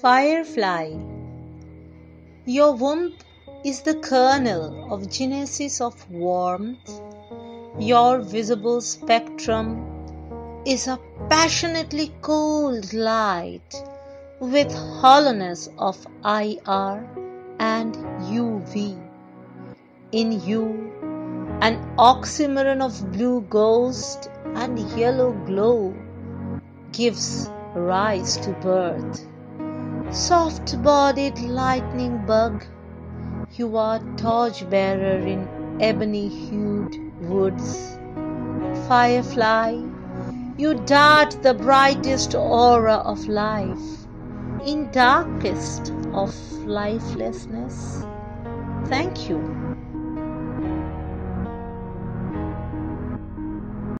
Firefly, your womb is the kernel of genesis of warmth. Your visible spectrum is a passionately cold light with hollowness of IR and UV. In you, an oxymoron of blue ghost and yellow glow gives rise to birth. Soft bodied lightning bug, you are torchbearer in ebony hued woods. Firefly, you dart the brightest aura of life in darkest of lifelessness. Thank you.